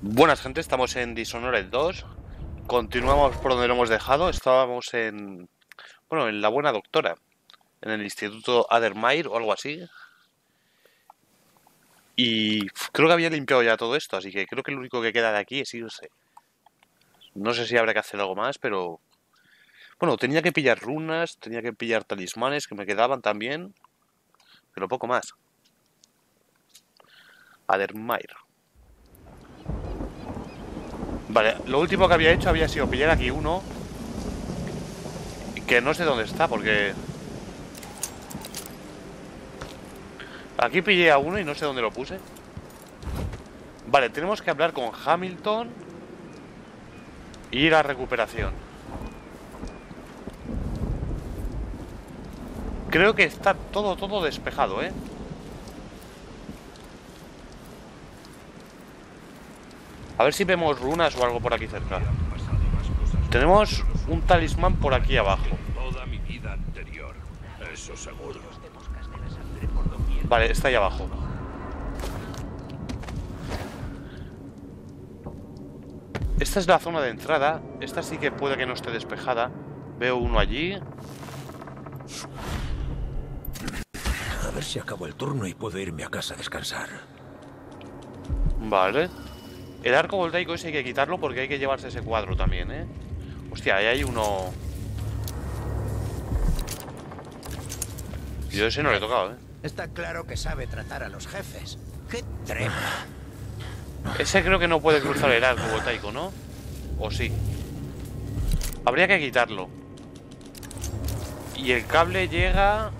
Buenas gente, estamos en Dishonored 2. Continuamos por donde lo hemos dejado. Estábamos en. Bueno, en la buena doctora. En el Instituto Adermeyer o algo así. Y creo que había limpiado ya todo esto, así que creo que lo único que queda de aquí es irse. No sé si habrá que hacer algo más, pero. Bueno, tenía que pillar runas, tenía que pillar talismanes que me quedaban también. Pero poco más. Adermeyer. Vale, lo último que había hecho había sido pillar aquí uno. Que no sé dónde está, porque... Aquí pillé a uno y no sé dónde lo puse. Vale, tenemos que hablar con Hamilton. Y ir a recuperación. Creo que está todo, todo despejado, ¿eh? A ver si vemos runas o algo por aquí cerca. Tenemos un talismán por aquí abajo. Vale, está ahí abajo. Esta es la zona de entrada. Esta sí que puede que no esté despejada. Veo uno allí. A ver si acabo el turno y puedo irme a casa a descansar. Vale. El arco voltaico ese hay que quitarlo porque hay que llevarse ese cuadro también, ¿eh? Hostia, ahí hay uno... Yo ese no le he tocado, ¿eh? Está claro que sabe tratar a los jefes. ¡Qué trema! Ese creo que no puede cruzar el arco voltaico, ¿no? ¿O sí? Habría que quitarlo. Y el cable llega...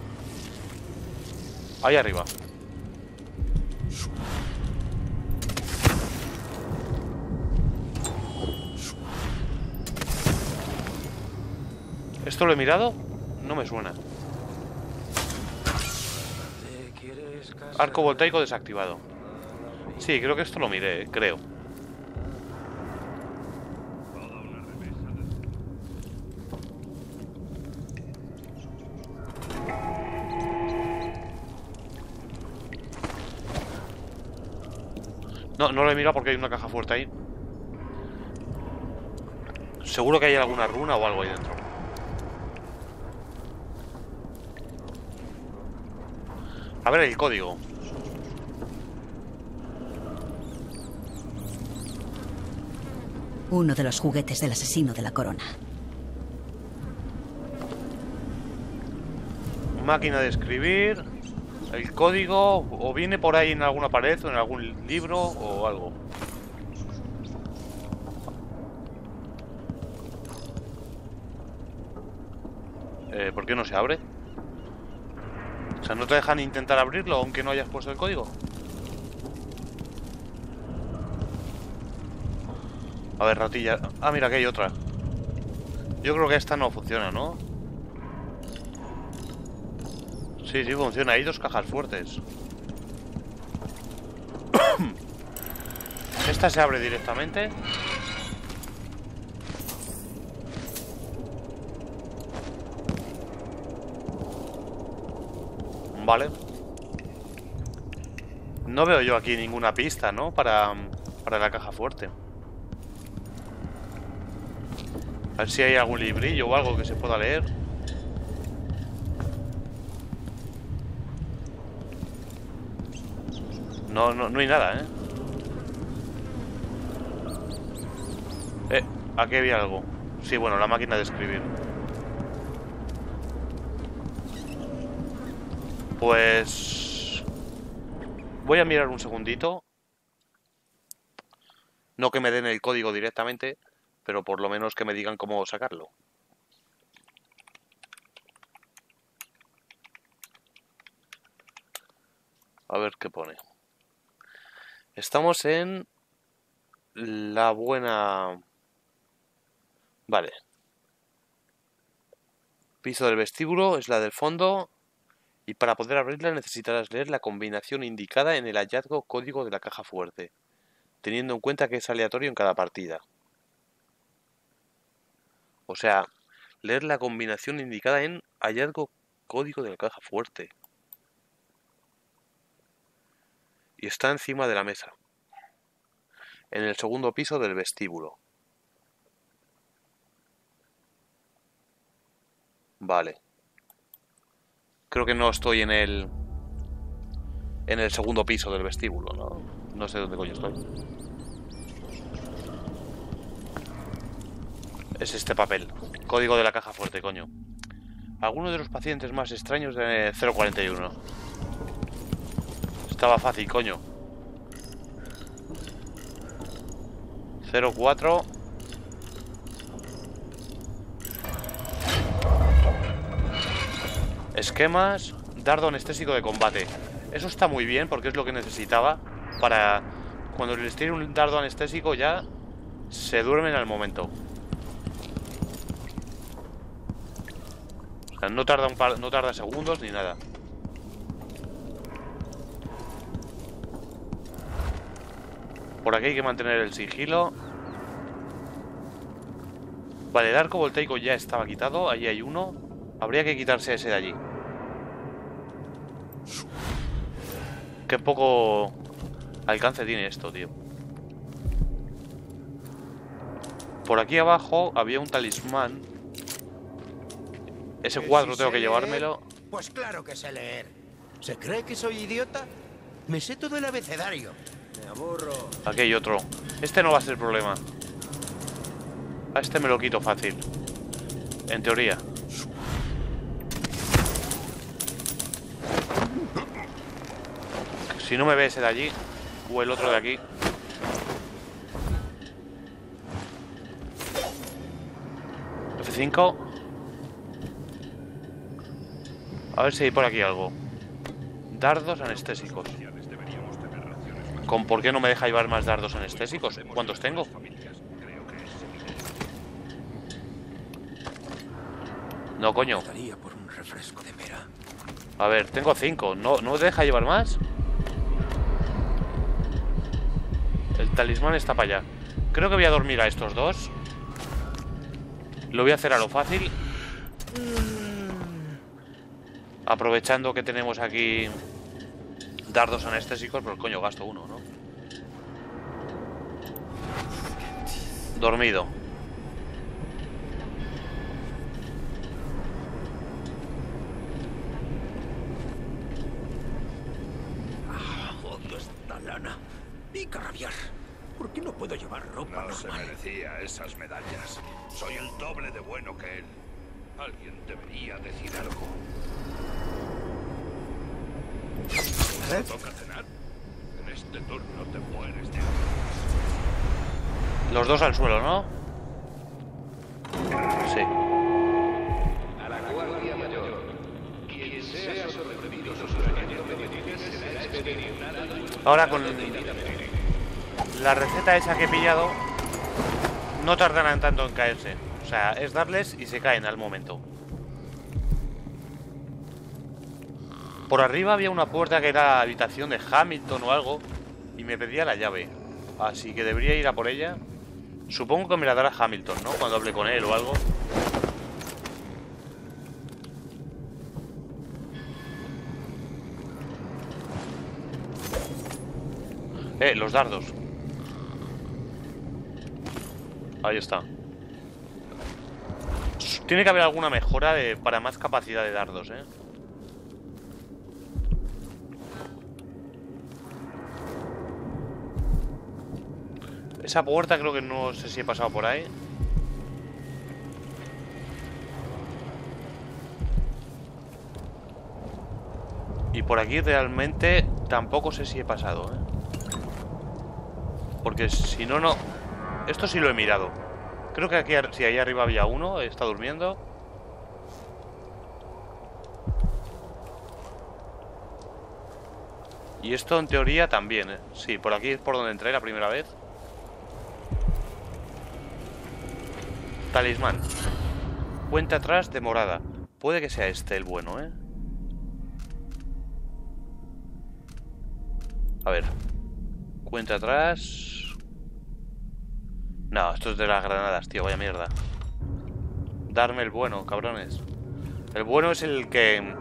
Ahí arriba. ¿Esto lo he mirado? No me suena. Arco voltaico desactivado. Sí, creo que esto lo miré, creo. No, no lo he mirado porque hay una caja fuerte ahí. Seguro que hay alguna runa o algo ahí dentro. A ver el código. Uno de los juguetes del asesino de la corona. Máquina de escribir. El código o viene por ahí en alguna pared o en algún libro o algo. Eh, ¿Por qué no se abre? O sea, ¿no te dejan intentar abrirlo aunque no hayas puesto el código? A ver, ratilla. Ah, mira, que hay otra. Yo creo que esta no funciona, ¿no? Sí, sí funciona. Hay dos cajas fuertes. Esta se abre directamente. No veo yo aquí ninguna pista, ¿no? Para, para la caja fuerte. A ver si hay algún librillo o algo que se pueda leer. No, no, no hay nada, ¿eh? Eh, aquí había algo. Sí, bueno, la máquina de escribir. Pues... Voy a mirar un segundito. No que me den el código directamente, pero por lo menos que me digan cómo sacarlo. A ver qué pone. Estamos en la buena... Vale. Piso del vestíbulo es la del fondo y para poder abrirla necesitarás leer la combinación indicada en el hallazgo código de la caja fuerte, teniendo en cuenta que es aleatorio en cada partida. O sea, leer la combinación indicada en hallazgo código de la caja fuerte. Y está encima de la mesa. En el segundo piso del vestíbulo. Vale. Creo que no estoy en el... En el segundo piso del vestíbulo, ¿no? No sé dónde coño estoy. Es este papel. Código de la caja fuerte, coño. Alguno de los pacientes más extraños de 041. Estaba fácil, coño. 04 Esquemas, dardo anestésico de combate. Eso está muy bien porque es lo que necesitaba para cuando les tire un dardo anestésico ya se duermen al momento. O sea, no tarda, un par, no tarda segundos ni nada. Por aquí hay que mantener el sigilo. Vale, el arco voltaico ya estaba quitado. Allí hay uno. Habría que quitarse ese de allí. Qué poco alcance tiene esto, tío. Por aquí abajo había un talismán. Ese ¿Que cuadro si tengo que leer? llevármelo. Pues claro que sé leer. ¿Se cree que soy idiota? Me sé todo el abecedario. Me aburro. Aquí hay otro. Este no va a ser problema. A este me lo quito fácil. En teoría. Si no me ve ese de allí, o el otro de aquí. F5. A ver si hay por aquí algo. Dardos anestésicos. ¿Con por qué no me deja llevar más dardos anestésicos? ¿Cuántos tengo? No, coño. A ver, tengo cinco. ¿No, ¿No me deja llevar más? Talismán está para allá. Creo que voy a dormir a estos dos. Lo voy a hacer a lo fácil. Aprovechando que tenemos aquí dardos anestésicos, pero coño, gasto uno, ¿no? Dormido. Odio esta lana. Y que rabiar. ¿Por qué no puedo llevar ropa No se normal? merecía esas medallas. Soy el doble de bueno que él. Alguien debería decir algo. ¿Te toca cenar? En este turno te mueres de hambre. Los dos al suelo, ¿no? Sí. Ahora con la receta esa que he pillado, no tardarán tanto en caerse. O sea, es darles y se caen al momento. Por arriba había una puerta que era la habitación de Hamilton o algo y me pedía la llave. Así que debería ir a por ella. Supongo que me la dará Hamilton, ¿no? Cuando hable con él o algo. Eh, los dardos. Ahí está. Tiene que haber alguna mejora para más capacidad de dardos, ¿eh? Esa puerta creo que no sé si he pasado por ahí. Y por aquí realmente tampoco sé si he pasado, ¿eh? Porque si no, no... Esto sí lo he mirado. Creo que aquí, si ahí arriba había uno, está durmiendo. Y esto en teoría también, ¿eh? Sí, por aquí es por donde entré la primera vez. Talismán. Cuenta atrás de morada. Puede que sea este el bueno, ¿eh? A ver. Cuenta atrás. No, esto es de las granadas, tío. Vaya mierda. Darme el bueno, cabrones. El bueno es el que...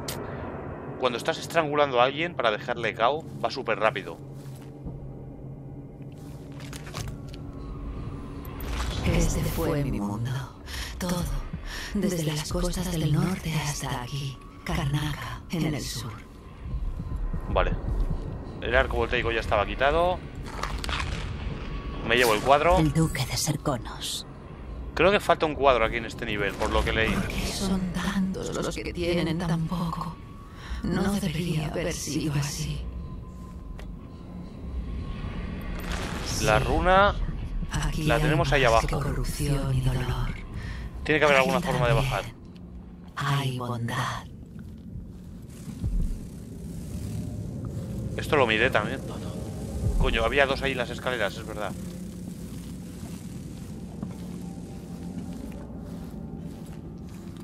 Cuando estás estrangulando a alguien para dejarle cao, va súper rápido. Este fue mi mundo. Todo. Desde las costas del norte hasta aquí. Karnaca, en el sur. Vale. El arco voltaico ya estaba quitado. Me llevo el cuadro. El duque de Serconos. Creo que falta un cuadro aquí en este nivel, por lo que leí. Que son tantos los que tienen tan poco. No debería haber sido así. La runa Aquí La tenemos ahí abajo. corrupción y dolor. tiene que haber Aquí alguna forma de bajar. Hay bondad. Esto lo miré también. Coño, había dos ahí en las escaleras, es verdad.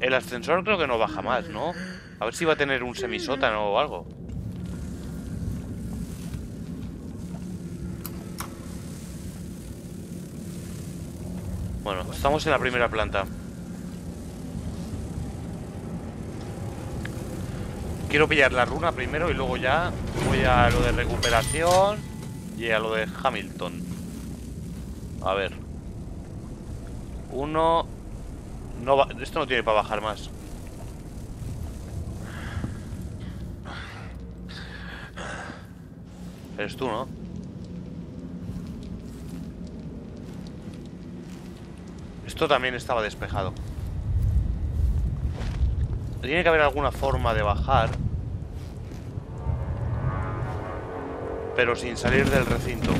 El ascensor creo que no baja más, ¿no? A ver si va a tener un semisótano o algo. Bueno, estamos en la primera planta. Quiero pillar la runa primero y luego ya voy a lo de recuperación y a lo de Hamilton. A ver. Uno... No Esto no tiene para bajar más. Eres tú, ¿no? Esto también estaba despejado. Tiene que haber alguna forma de bajar. Pero sin salir del recinto.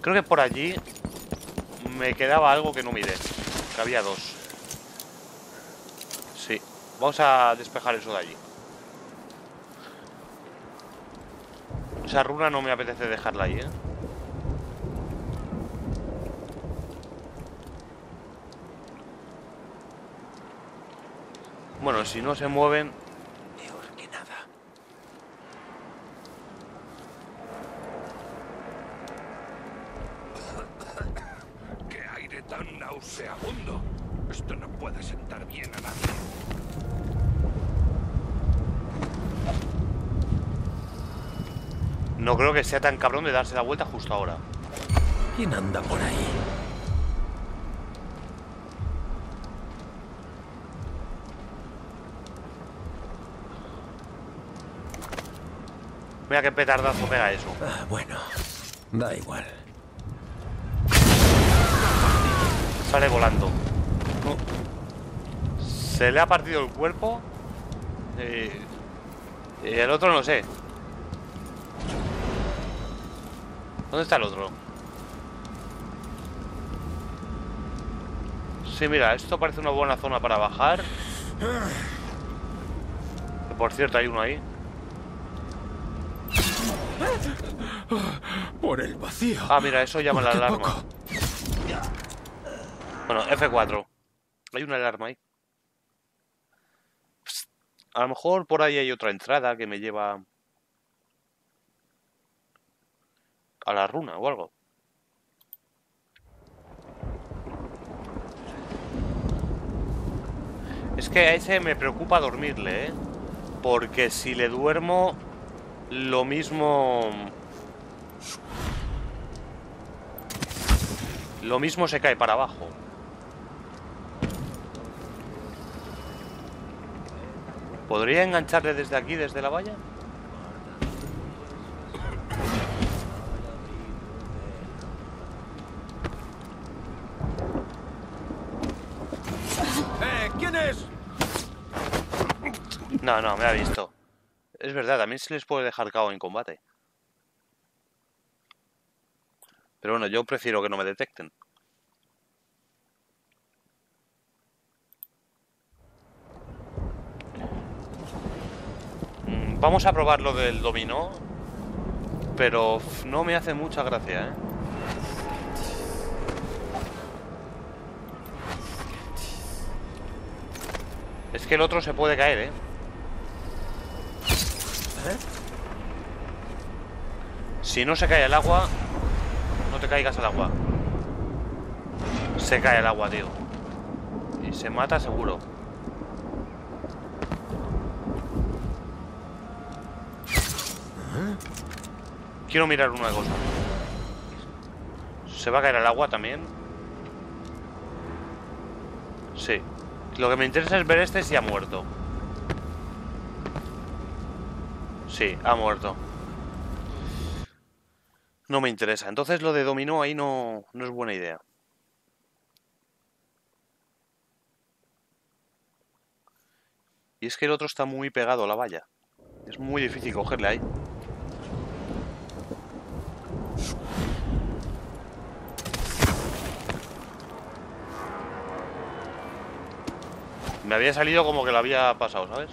Creo que por allí me quedaba algo que no miré. Que había dos. Vamos a despejar eso de allí. Esa runa no me apetece dejarla ahí, ¿eh? Bueno, si no se mueven... Peor que nada. ¡Qué aire tan nauseabundo! Esto no puede sentar bien a nadie. No creo que sea tan cabrón de darse la vuelta justo ahora. ¿Quién anda por ahí? Mira qué petardazo pega eso. Ah, bueno. Da igual. Sale volando. Se le ha partido el cuerpo. eh, y el otro no sé. ¿Dónde está el otro? Sí, mira, esto parece una buena zona para bajar. Que, por cierto, hay uno ahí. Por el vacío. Ah, mira, eso llama la alarma. poco. Bueno, F4. Hay una alarma ahí. Psst, A lo mejor por ahí hay otra entrada que me lleva a la runa o algo. Es que a ese me preocupa dormirle, ¿eh? Porque si le duermo, lo mismo... Lo mismo se cae para abajo. ¿Podría engancharle desde aquí, desde la valla? ¡Eh! ¿Quién es? No, no, me ha visto. Es verdad, también se les puede dejar cao en combate. Pero bueno, yo prefiero que no me detecten. Mm, Vamos a probar lo del dominó. Pero no me hace mucha gracia, ¿eh? Es que el otro se puede caer, ¿eh? Si no se cae el agua, no te caigas al agua. Se cae el agua, tío. Y se mata seguro. Quiero mirar una cosa. ¿Se va a caer al agua también? Sí. Lo que me interesa es ver este si ha muerto. Sí, ha muerto. No me interesa. Entonces lo de dominó ahí no, no es buena idea. Y es que el otro está muy pegado a la valla. Es muy difícil cogerle ahí. Me había salido como que lo había pasado, ¿sabes?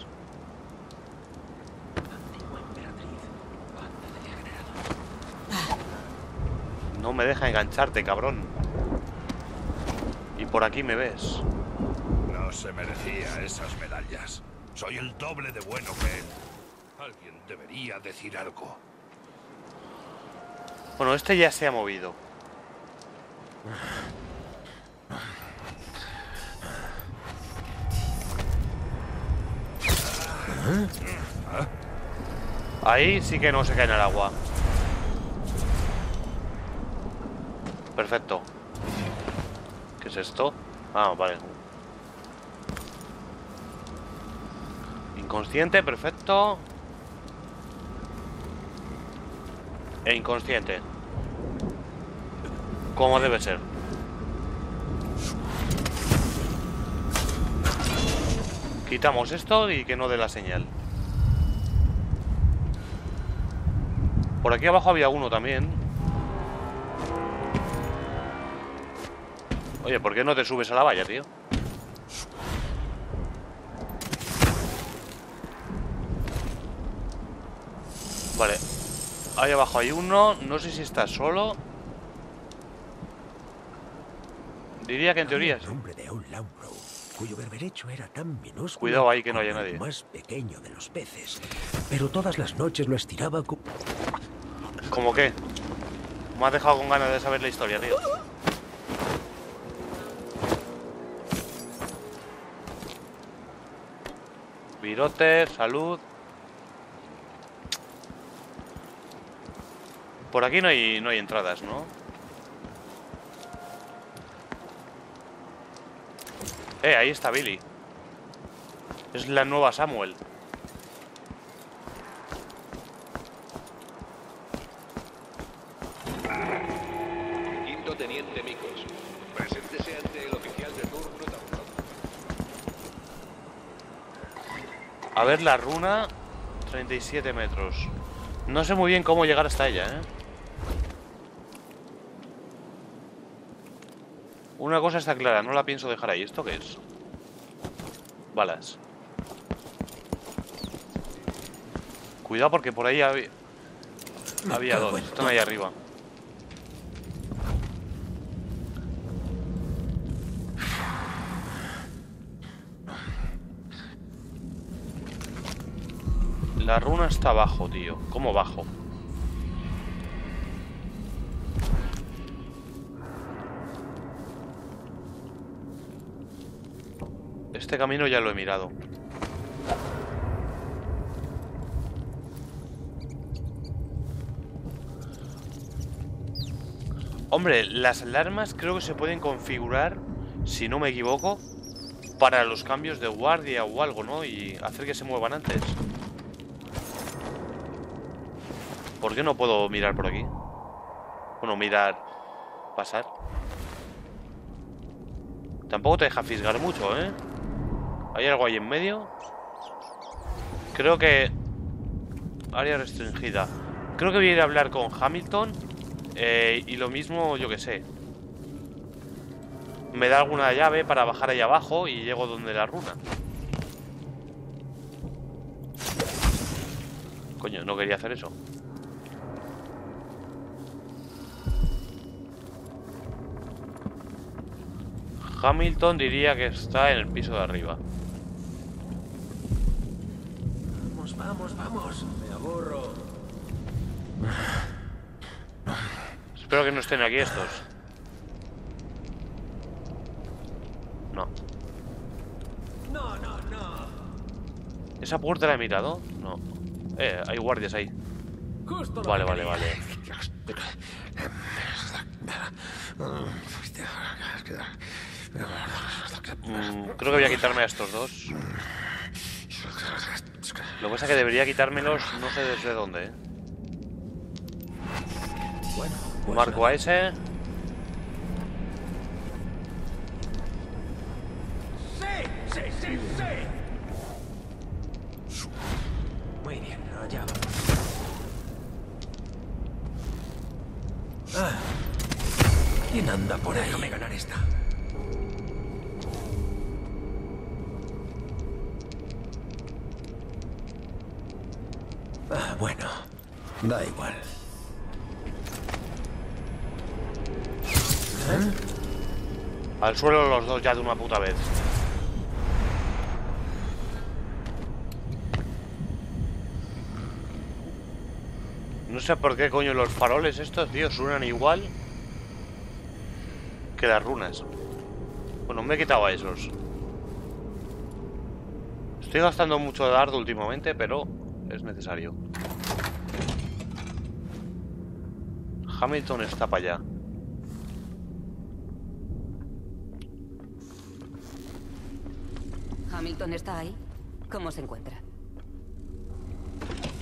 No me deja engancharte, cabrón. Y por aquí me ves. No se merecía esas medallas. Soy el doble de bueno que él. Alguien debería decir algo. Bueno, este ya se ha movido. Ahí sí que no se cae en el agua. Perfecto. ¿Qué es esto? Ah, vale. Inconsciente, perfecto. E inconsciente. Como debe ser. Quitamos esto y que no dé la señal. Por aquí abajo había uno también. Oye, ¿por qué no te subes a la valla, tío? Vale. Ahí abajo hay uno. No sé si está solo. Diría que en teoría El nombre de Outlaundrow, cuyo berberecho era tan minúsculo Cuidado ahí que no haya nadie. más pequeño de los peces. Pero todas las noches lo estiraba ¿Cómo qué? Me has dejado con ganas de saber la historia, tío. Salud. Por aquí no hay, no hay entradas, ¿no? Eh, ahí está Billy. Es la nueva Samuel. Quinto Teniente Micos. Preséntese ante el oficial de turno tan pronto. A ver la runa, 37 metros. No sé muy bien cómo llegar hasta ella, ¿eh? Una cosa está clara, no la pienso dejar ahí. ¿Esto qué es? Balas. Cuidado porque por ahí había, había dos. Están ahí arriba. La runa está abajo, tío. ¿Cómo bajo? Este camino ya lo he mirado. Hombre, las alarmas creo que se pueden configurar, si no me equivoco, para los cambios de guardia o algo, ¿no? Y hacer que se muevan antes. ¿Por qué no puedo mirar por aquí? Bueno, mirar... Pasar. Tampoco te deja fisgar mucho, ¿eh? ¿Hay algo ahí en medio? Creo que... Área restringida. Creo que voy a ir a hablar con Hamilton. eh, y lo mismo, yo que sé. Me da alguna llave para bajar ahí abajo y llego donde la runa. Coño, no quería hacer eso. Hamilton diría que está en el piso de arriba. Vamos, vamos, vamos. Me aburro. Espero que no estén aquí estos. No. No, no, no. ¿Esa puerta la he mirado? No. Eh, hay guardias ahí. Justo Vale, vale, vale. Mm, Creo que voy a quitarme a estos dos. Lo que pasa es que debería quitármelos no sé desde dónde, ¿eh? Bueno, pues Marco a ese. ¡Sí! ¡Sí, sí, sí! Muy bien, allá vamos. Ah, ¿Quién anda por ahí? déjame ganar esta. Ah, bueno. Da igual. Al suelo los dos ya de una puta vez. No sé por qué coño los faroles estos, tío, suenan igual que las runas. Bueno, me he quitado a esos. Estoy gastando mucho dardo últimamente, pero es necesario. Hamilton está para allá. Hamilton está ahí. ¿Cómo se encuentra?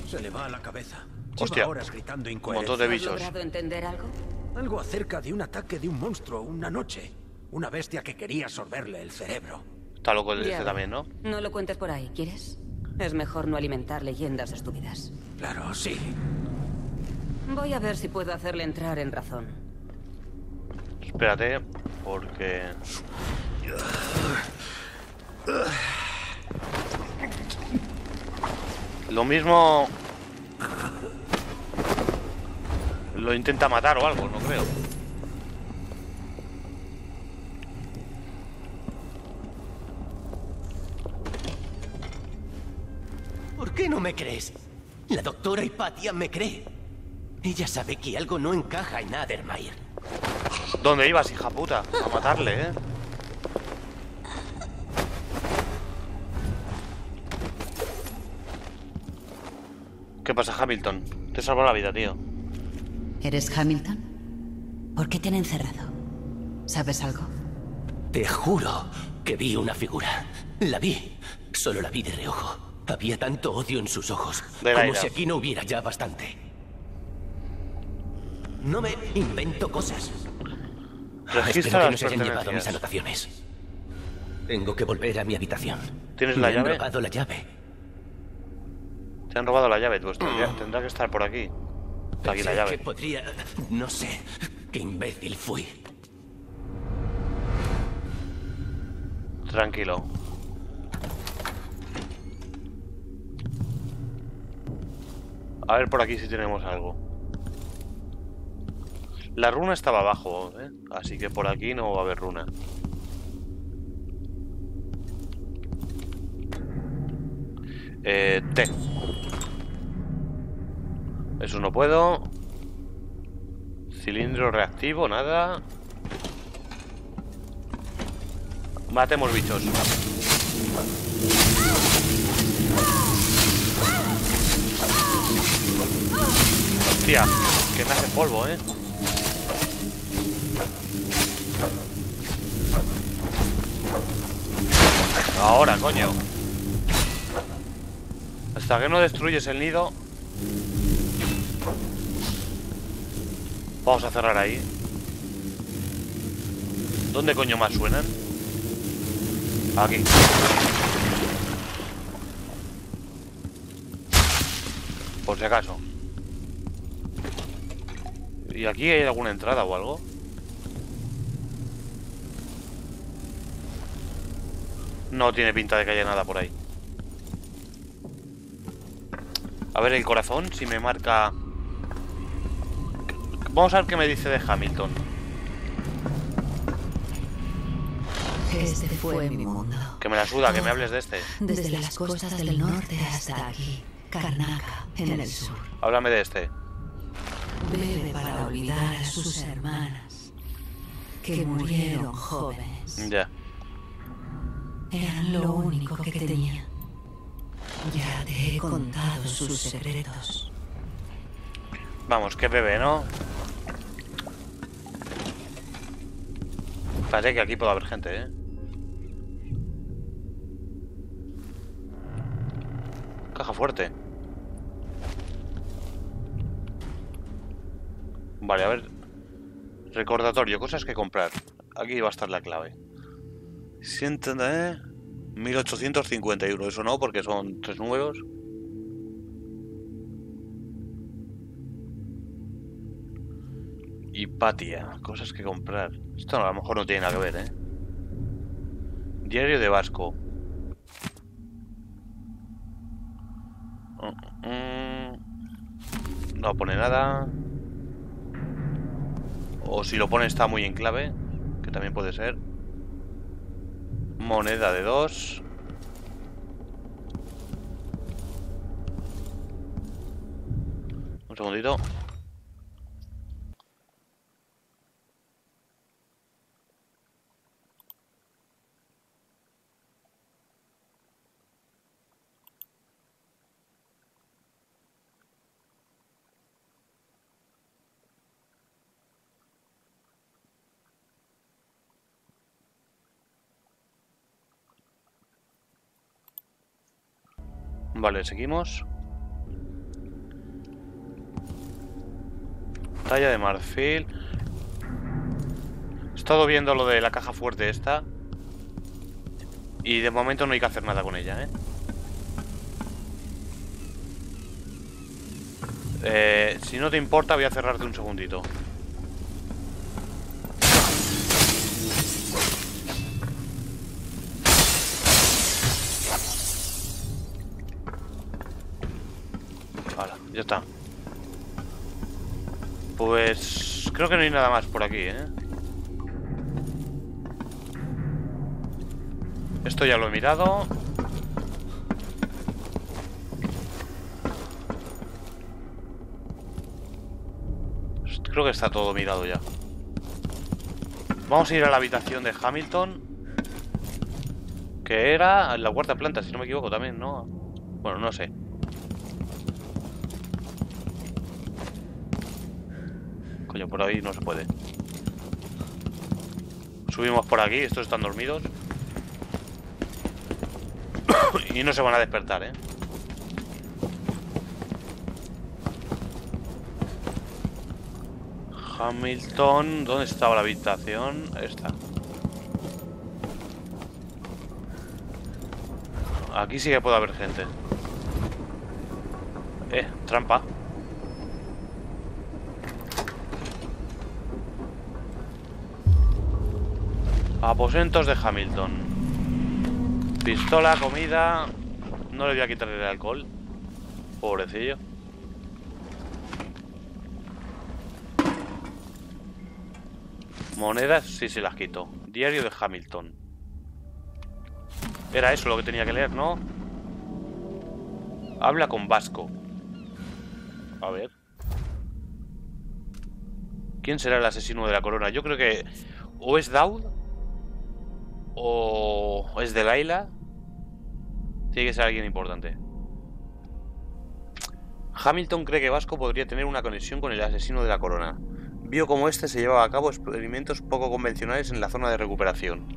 Se le va a la cabeza. Hostia. Lleva horas gritando Un montón de ¿Has bichos. logrado entender algo? Algo acerca de un ataque de un monstruo una noche. Una bestia que quería absorberle el cerebro. Está loco el este también, ¿no? No lo cuentes por ahí, ¿quieres? Es mejor no alimentar leyendas estúpidas. Claro, sí. Voy a ver si puedo hacerle entrar en razón. Espérate, porque... Lo mismo... Lo intenta matar o algo, no creo. ¿Por qué no me crees? La doctora Hipatia me cree. Ella sabe que algo no encaja en Adermeyer. ¿Dónde ibas, hija puta? A matarle, ¿eh? ¿Qué pasa, Hamilton? Te salvo la vida, tío. ¿Eres Hamilton? ¿Por qué te han encerrado? ¿Sabes algo? Te juro que vi una figura. La vi. Solo la vi de reojo. Había tanto odio en sus ojos. De como si aquí no hubiera ya bastante. No me invento cosas. Registra Espero que no se hayan llevado mis anotaciones. Tengo que volver a mi habitación. ¿Tienes Me la han robado la llave. Te han robado la llave, pues tendría, tendrá que estar por aquí. Está aquí la llave. que podría... No sé. Qué imbécil fui. Tranquilo. A ver por aquí si tenemos algo. La runa estaba abajo, ¿eh? así que por aquí no va a haber runa. Eh, T. Eso no puedo. Cilindro reactivo, nada. Matemos bichos. Que me hace polvo, ¿eh? Ahora, coño. Hasta que no destruyes el nido... Vamos a cerrar ahí. ¿Dónde coño más suenan? Aquí. Por si acaso. ¿Y aquí hay alguna entrada o algo? No tiene pinta de que haya nada por ahí. A ver el corazón, si me marca... Vamos a ver qué me dice de Hamilton. Este fue mi mundo. Que me la suda, que me hables de este. Desde las costas del norte hasta aquí, Karnaka, en el sur. Háblame de este bebe para olvidar a sus hermanas, que murieron jóvenes. Ya. Yeah. Eran lo único que tenía. Ya te he contado sus secretos. Vamos, que bebe, ¿no? Parece que aquí puede haber gente, ¿eh? Caja fuerte. Vale, a ver. Recordatorio, cosas que comprar. Aquí va a estar la clave. Siéntate, ¿eh? 1850 euros. Eso no, porque son tres números. Hipatia, cosas que comprar. Esto a lo mejor no tiene nada que ver, ¿eh? Diario de Vasco. Mm, No pone nada. O si lo pone está muy en clave, que también puede ser. Moneda de dos. Un segundito. Vale, seguimos. Talla de marfil. He estado viendo lo de la caja fuerte esta. Y de momento no hay que hacer nada con ella, ¿eh? Eh, si no te importa, voy a cerrarte un segundito. Pues creo que no hay nada más por aquí, ¿eh? Esto ya lo he mirado. Creo que está todo mirado ya. Vamos a ir a la habitación de Hamilton. Que era la cuarta planta, si no me equivoco también, ¿no? Bueno, no sé. Coño, por ahí no se puede. Subimos por aquí, estos están dormidos. y no se van a despertar, ¿eh? Hamilton, ¿dónde estaba la habitación? Esta. Aquí sí que puede haber gente. Eh, trampa. Aposentos de Hamilton. Pistola, comida. No le voy a quitar el alcohol. Pobrecillo. Monedas, sí, sí las quito. Diario de Hamilton. Era eso lo que tenía que leer, ¿no? Habla con Vasco. A ver. ¿Quién será el asesino de la corona? Yo creo que o es Daud o es de Laila. Tiene que ser alguien importante. Hamilton cree que Vasco podría tener una conexión con el asesino de la corona. Vio cómo este se llevaba a cabo experimentos poco convencionales en la zona de recuperación.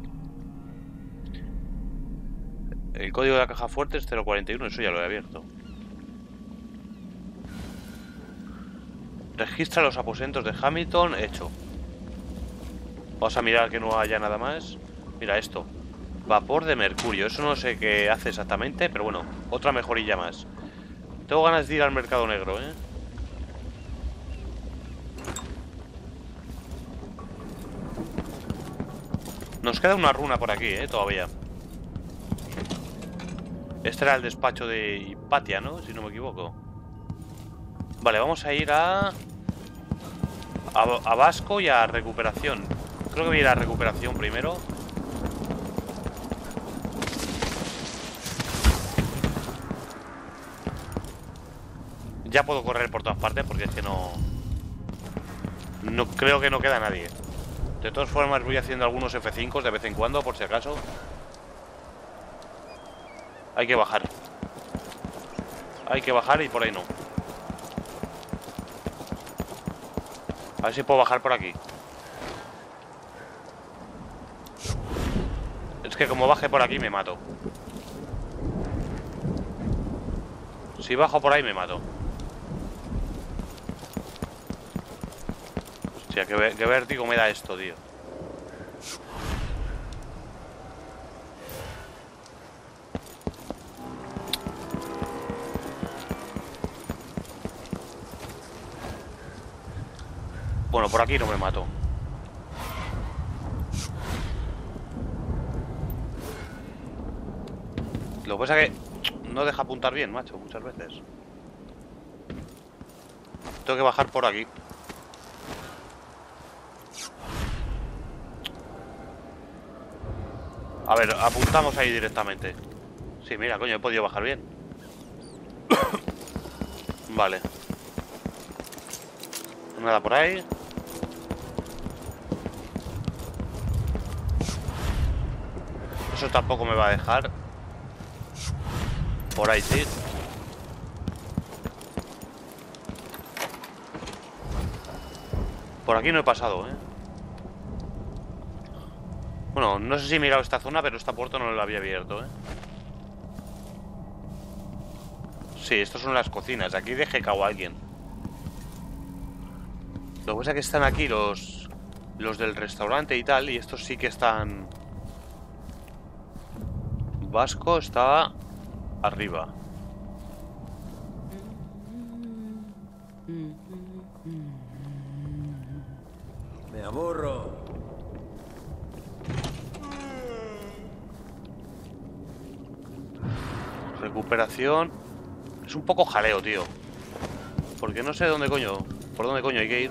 El código de la caja fuerte es 041, eso ya lo he abierto. Registra los aposentos de Hamilton, hecho. Vamos a mirar que no haya nada más. Mira esto. Vapor de mercurio. Eso no sé qué hace exactamente, pero bueno, otra mejorilla más. Tengo ganas de ir al mercado negro, ¿eh? Nos queda una runa por aquí, ¿eh? Todavía. Este era el despacho de Hipatia, ¿no? Si no me equivoco. Vale, vamos a ir a... a... A Vasco y a recuperación. Creo que voy a ir a recuperación primero. Ya puedo correr por todas partes porque es que no... No creo que no queda nadie. De todas formas voy haciendo algunos F5 de vez en cuando, por si acaso. Hay que bajar. Hay que bajar y por ahí no. A ver si puedo bajar por aquí. Es que como baje por aquí me mato. Si bajo por ahí me mato. Hostia, qué, qué vértigo me da esto, tío. Bueno, por aquí no me mato. Lo que pasa es que no deja apuntar bien, macho, muchas veces. Tengo que bajar por aquí. A ver, apuntamos ahí directamente. Sí, mira, coño, he podido bajar bien. vale. Nada por ahí. Eso tampoco me va a dejar. Por ahí sí. Por aquí no he pasado, ¿eh? Bueno, no sé si he mirado esta zona, pero esta puerta no la había abierto, ¿eh? Sí, estas son las cocinas. Aquí dejé cago a alguien. Lo que pasa es que están aquí los los del restaurante y tal, y estos sí que están... Vasco está arriba. Me aburro. Es un poco jaleo, tío. Porque no sé dónde coño. Por dónde coño hay que ir.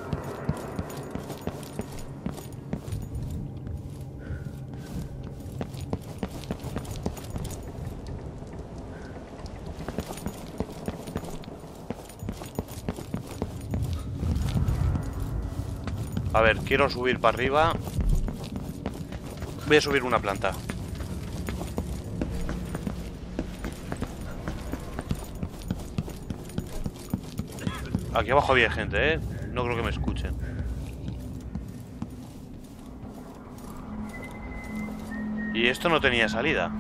A ver, quiero subir para arriba. Voy a subir una planta. Aquí abajo había gente, ¿eh? No creo que me escuchen. Y esto no tenía salida.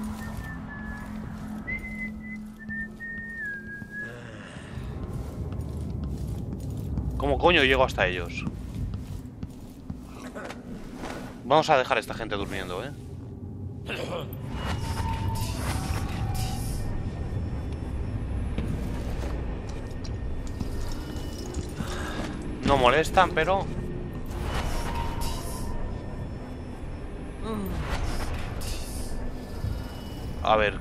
¿Cómo coño llego hasta ellos? Vamos a dejar a esta gente durmiendo, ¿eh? No molestan, pero... A ver.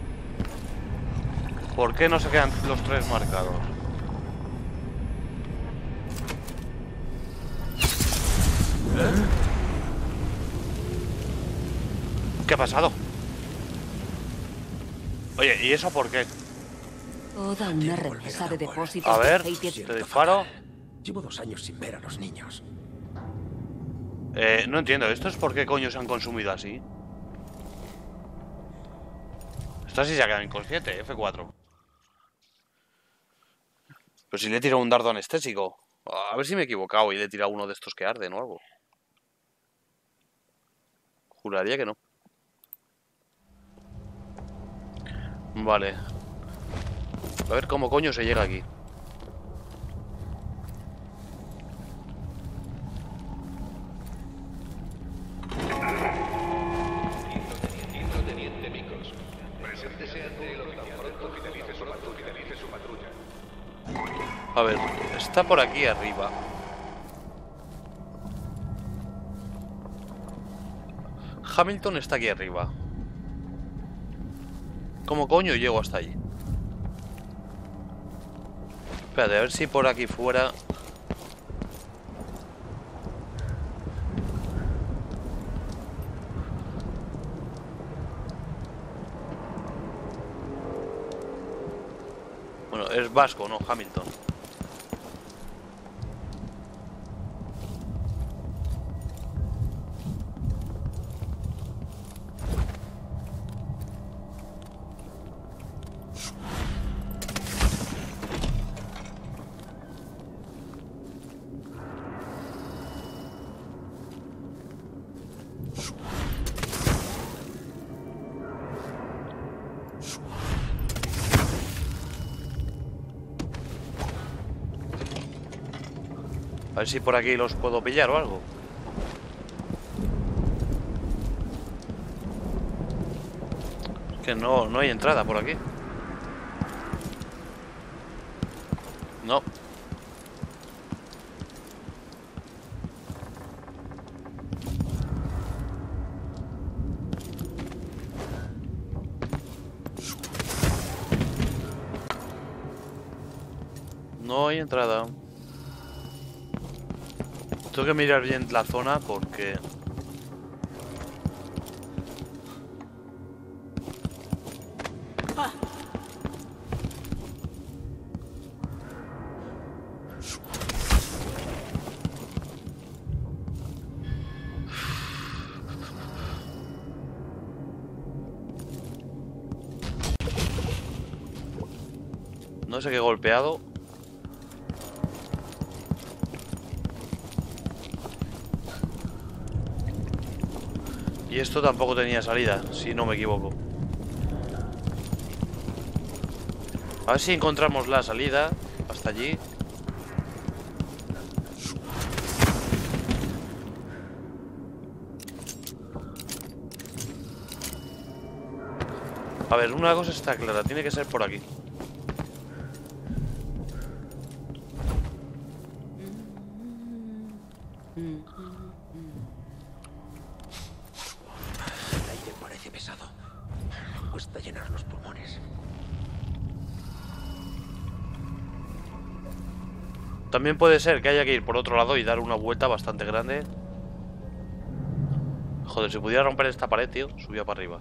¿Por qué no se quedan los tres marcados? ¿Qué ha pasado? Oye, ¿y eso por qué? Toda una remesa de depósitos A ver, aceite. te disparo. Llevo dos años sin ver a los niños. Eh, no entiendo, ¿esto es por qué coño se han consumido así? Esto sí se ha quedado inconsciente, F4. Pero si le he tirado un dardo anestésico. A ver si me he equivocado y le he tirado uno de estos que arde o algo. Juraría que no. Vale. A ver cómo coño se llega aquí. Quinto teniente Mikos. Preséntese ante el tan pronto finalice su, patru- finalice su patrulla. A ver, está por aquí arriba. Hamilton está aquí arriba. ¿Cómo coño llego hasta allí? Espérate, a ver si por aquí fuera... Bueno, es vasco, ¿no? Hamilton. Si por aquí los puedo pillar o algo. Que no, no hay entrada por aquí. No. No hay entrada. Tengo que mirar bien la zona porque... No sé qué he golpeado. Y esto tampoco tenía salida, si no me equivoco. A ver si encontramos la salida hasta allí. A ver, una cosa está clara, tiene que ser por aquí. También puede ser que haya que ir por otro lado y dar una vuelta bastante grande. Joder, si pudiera romper esta pared, tío, subía para arriba.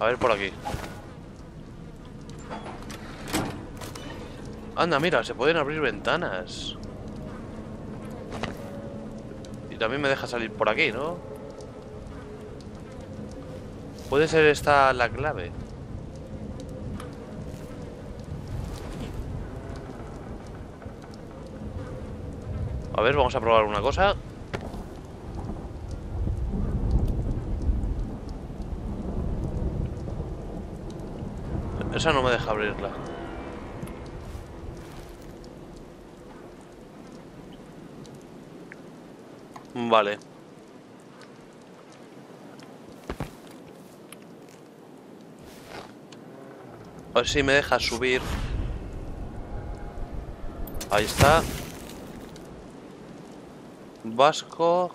A ver por aquí. Anda, mira, se pueden abrir ventanas. Y también me deja salir por aquí, ¿no? Puede ser esta la clave. A ver, vamos a probar una cosa. Esa no me deja abrirla. Vale. A ver si me deja subir. Ahí está. Vasco.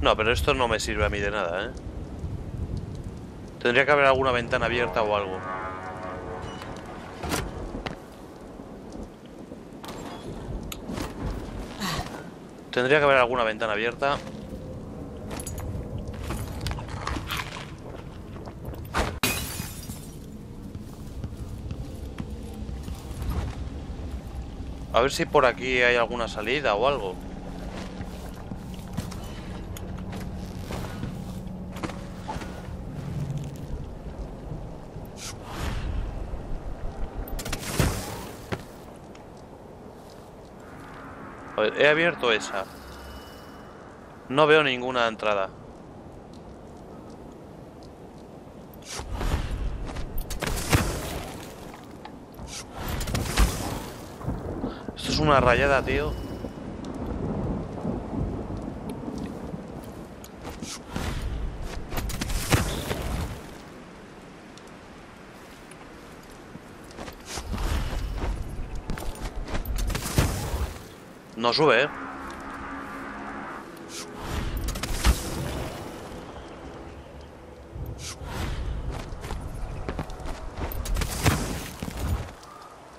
No, pero esto no me sirve a mí de nada, ¿eh? Tendría que haber alguna ventana abierta o algo. Tendría que haber alguna ventana abierta. A ver si por aquí hay alguna salida o algo. He abierto esa. No veo ninguna entrada. Esto es una rayada, tío. No sube, ¿eh?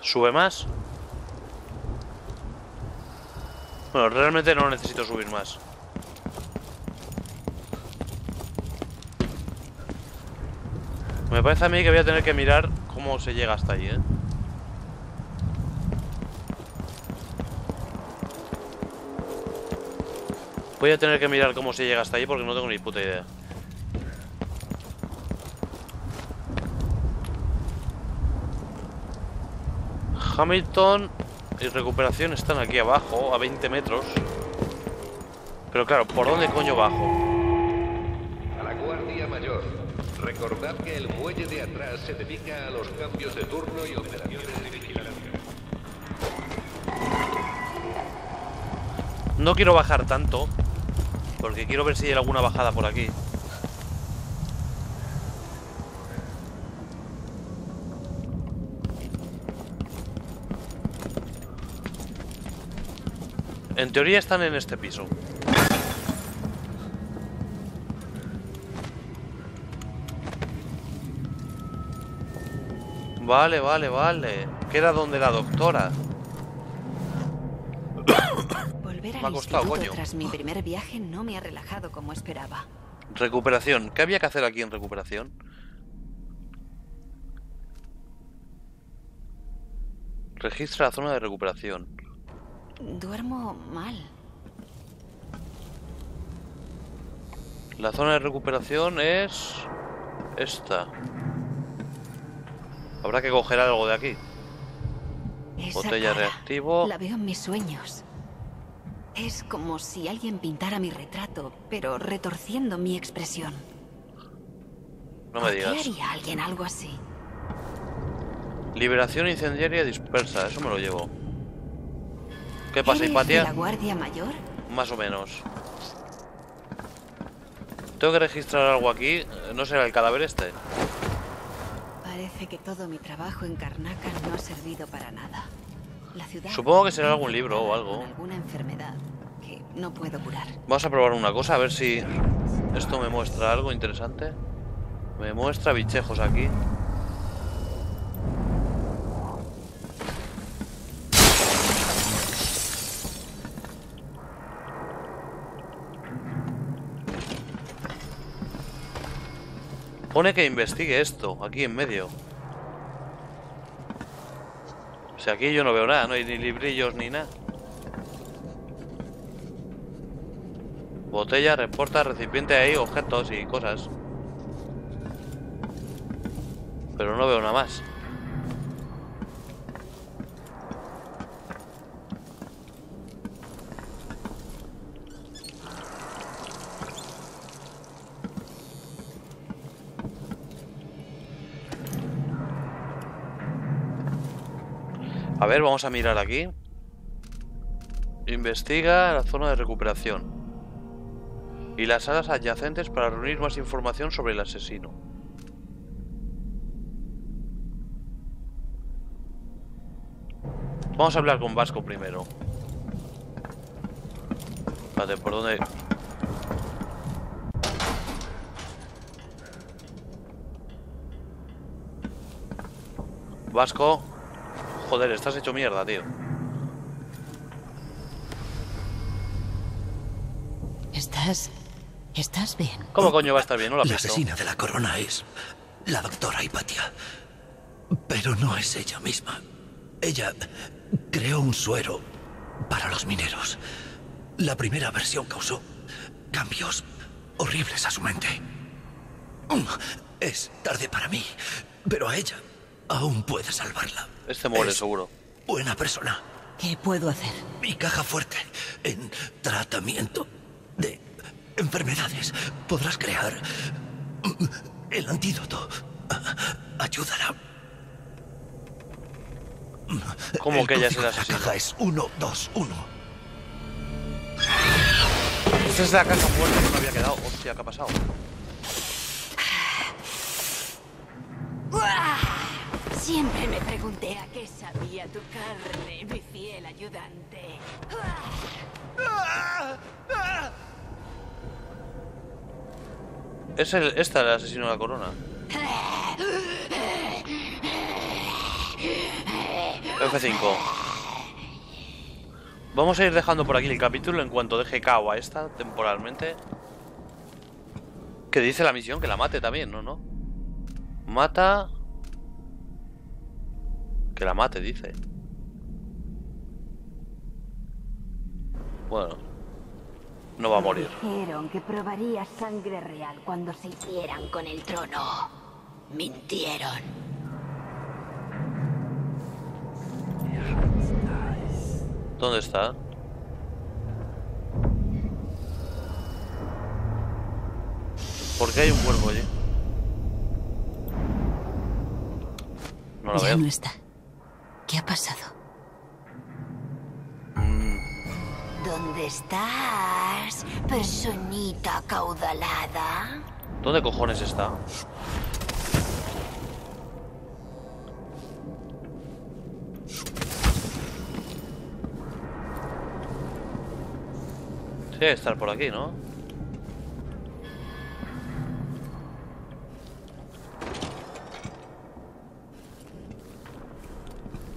¿Sube más? Bueno, realmente no necesito subir más. Me parece a mí que voy a tener que mirar cómo se llega hasta allí, ¿eh? Voy a tener que mirar cómo se llega hasta allí porque no tengo ni puta idea. Hamilton y recuperación están aquí abajo, a 20 metros. Pero claro, ¿por dónde coño bajo? A la Guardia Mayor. Recordad que el muelle de atrás se dedica a los cambios de turno y operaciones de vigilancia. No quiero bajar tanto, porque quiero ver si hay alguna bajada por aquí. En teoría están en este piso. Vale, vale, vale. Queda donde la doctora. Volver al Me ha costado, coño. tras mi primer viaje no me ha relajado como esperaba. Recuperación. ¿Qué había que hacer aquí en recuperación? Registra la zona de recuperación. Duermo mal. La zona de recuperación es... Esta. Habrá que coger algo de aquí. Esa Botella cara, reactivo. La veo en mis sueños. Es como si alguien pintara mi retrato, pero retorciendo mi expresión. No me ¿Por qué digas. haría alguien algo así? Liberación incendiaria dispersa. Eso me lo llevo. ¿Qué pasa, ¿Eres Hipatia? la Guardia Mayor? Más o menos. Tengo que registrar algo aquí. ¿No será el cadáver este? Parece que todo mi trabajo en Karnaca no ha servido para nada. La ciudad Supongo que será algún libro o algo. alguna enfermedad que no puedo curar. Vamos a probar una cosa, a ver si esto me muestra algo interesante. Me muestra bichejos aquí. Pone que investigue esto, aquí en medio. O sea, aquí yo no veo nada, no hay ni librillos ni nada. Botella, reporta, recipiente ahí, objetos y cosas. Pero no veo nada más. A ver, vamos a mirar aquí. Investiga la zona de recuperación y las salas adyacentes para reunir más información sobre el asesino. Vamos a hablar con Vasco primero. Espérate, ¿por dónde? Vasco. Joder, estás hecho mierda, tío. ¿Estás. ¿Estás bien? ¿Cómo coño va a estar bien? No la La asesina de la corona es la doctora Hipatia. Pero no es ella misma. Ella creó un suero para los mineros. La primera versión causó cambios horribles a su mente. Mm, Es tarde para mí, pero a ella aún puede salvarla. Este muere Es seguro. Buena persona. ¿Qué puedo hacer? Mi caja fuerte en tratamiento de enfermedades. Podrás crear el antídoto. Ah, Ayudará. ¿Cómo que código de la caja es 121. Esta es la caja fuerte que me había quedado. Hostia, ¿qué ha pasado? Siempre me pregunté a qué sabía tu carne, mi fiel ayudante. Es el, esta el asesino de la corona. F5. Vamos a ir dejando por aquí el capítulo en cuanto deje cao a esta temporalmente. Que dice la misión que la mate también, ¿no? ¿No? Mata. Que la mate, dice. Bueno. No va a morir. Dijeron que probaría sangre real cuando se hicieran con el trono. Mintieron. ¿Dónde está? ¿Por qué hay un cuervo allí? No la ya veo. no está. ¿Qué ha pasado? ¿Dónde estás, personita acaudalada? ¿Dónde cojones está? Sí, debe estar por aquí, ¿no?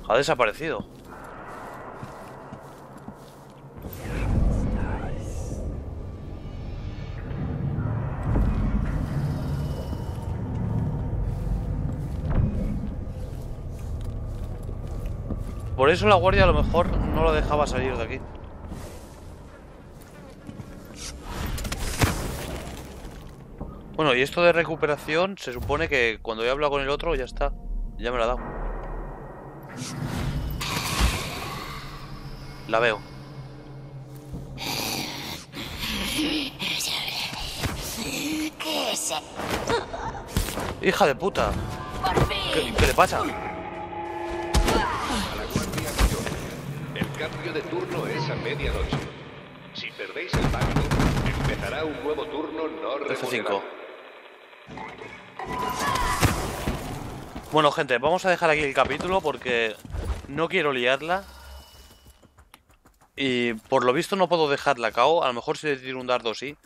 Ha desaparecido. Por eso la guardia a lo mejor no lo dejaba salir de aquí. Bueno, y esto de recuperación se supone que cuando he hablado con el otro ya está. Ya me lo ha dado. La veo. ¿Qué es? ¡Hija de puta! ¡Por fin! ¿Qué, qué le pasa? A la Guardia. El cambio de turno es a medianoche. Si perdéis el pacto, empezará un nuevo turno no F5. Bueno, gente, vamos a dejar aquí el capítulo porque no quiero liarla. Y por lo visto no puedo dejarla KO. A lo mejor si le tiro un dardo sí.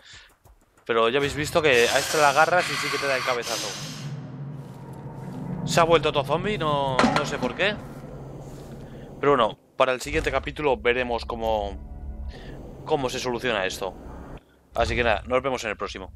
Pero ya habéis visto que a esta la agarras y sí que te da el cabezazo. Se ha vuelto todo zombie, no, no sé por qué. Pero bueno, para el siguiente capítulo veremos cómo, cómo se soluciona esto. Así que nada, nos vemos en el próximo.